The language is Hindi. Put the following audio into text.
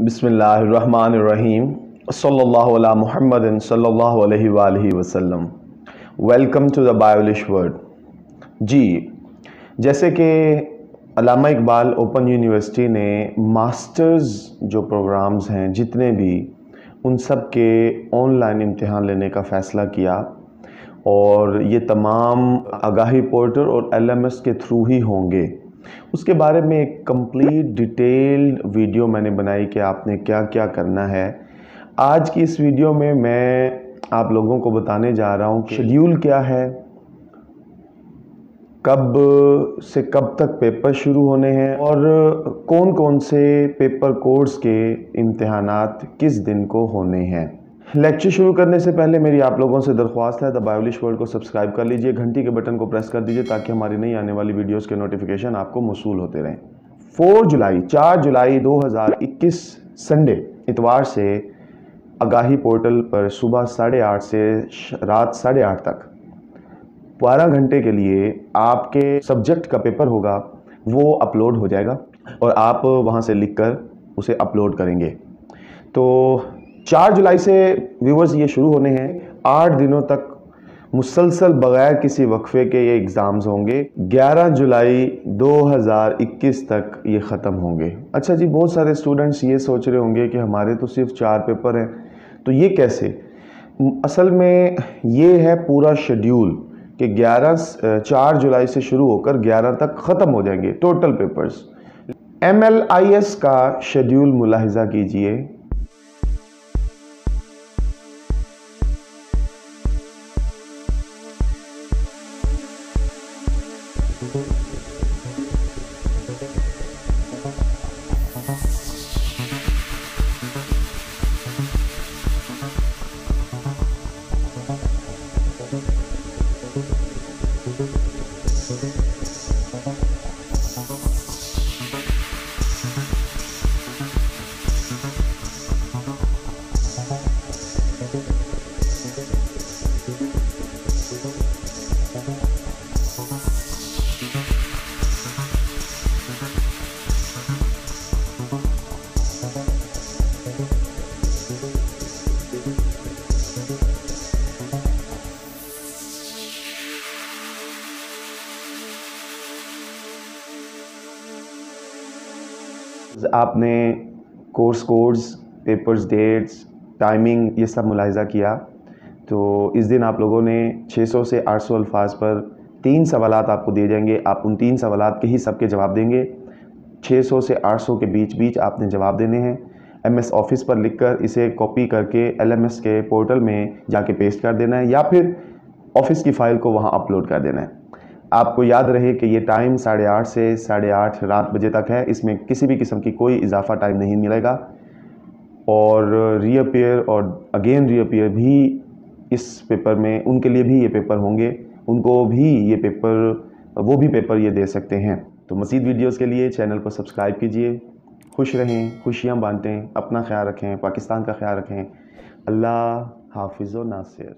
मुहम्मद सल्लल्लाहु अलैहि वालैहि वसल्लम। Welcome to the Biolish world जी, जैसे कि अलामा इकबाल ओपन यूनिवर्सिटी ने मास्टर्स जो प्रोग्राम्स हैं, जितने भी, उन सब के ऑनलाइन इम्तहान लेने का फ़ैसला किया। और ये तमाम आगाही पोर्टल और एलएमएस के थ्रू ही होंगे। उसके बारे में एक कंप्लीट डिटेल्ड वीडियो मैंने बनाई कि आपने क्या क्या करना है। आज की इस वीडियो में मैं आप लोगों को बताने जा रहा हूँ शेड्यूल क्या है कब से कब तक पेपर शुरू होने हैं और कौन कौन से पेपर कोर्स के इम्तहानात किस दिन को होने हैं। लेक्चर शुरू करने से पहले मेरी आप लोगों से दरख्वास्त है द बायोलिश वर्ल्ड को सब्सक्राइब कर लीजिए, घंटी के बटन को प्रेस कर दीजिए ताकि हमारी नई आने वाली वीडियोस के नोटिफिकेशन आपको मौसू होते रहें। 4 जुलाई 4 जुलाई 2021 संडे इतवार से आगाही पोर्टल पर सुबह साढ़े आठ से रात साढ़े आठ तक। बारह घंटे के लिए आपके सब्जेक्ट का पेपर होगा, वो अपलोड हो जाएगा और आप वहाँ से लिख कर उसे अपलोड करेंगे। तो चार जुलाई से व्यूवर्स ये शुरू होने हैं। आठ दिनों तक मुसलसल बगैर किसी वक्फे के ये एग्ज़ाम्स होंगे। 11 जुलाई 2021 तक ये ख़त्म होंगे। अच्छा जी, बहुत सारे स्टूडेंट्स ये सोच रहे होंगे कि हमारे तो सिर्फ़ चार पेपर हैं। तो ये कैसे? असल में ये है पूरा शेड्यूल कि 11 चार जुलाई से शुरू होकर 11 तक ख़त्म हो जाएँगे टोटल पेपर्स एमएलआईएस का शेड्यूल मुलाहजा कीजिए। Thank you. आपने course codes papers dates timing ये सब मुलायजा किया। तो इस दिन आप लोगों ने 600 से 800 अल्फाज पर तीन सवाल आपको दिए जाएँगे। आप उन तीन सवाल के ही सबके जवाब देंगे। 600 से 800 के बीच बीच आपने जवाब देने हैं। एमएस ऑफ़िस पर लिखकर इसे कॉपी करके एलएमएस के पोर्टल में जाके पेस्ट कर देना है या फिर ऑफ़िस की फ़ाइल को वहाँ अपलोड कर देना है। आपको याद रहे कि ये टाइम साढ़े आठ से साढ़े आठ रात बजे तक है। इसमें किसी भी किस्म की कोई इजाफा टाइम नहीं मिलेगा। और रीअपेयर और अगेन रीअपेयर भी इस पेपर में, उनके लिए भी ये पेपर होंगे। उनको भी ये पेपर वो भी पेपर ये दे सकते हैं। तो मज़ीद वीडियोस के लिए चैनल को सब्सक्राइब कीजिए। खुश रहें, खुशियाँ बांटें, अपना ख्याल रखें, पाकिस्तान का ख्याल रखें। अल्लाह हाफिज़ नासिर।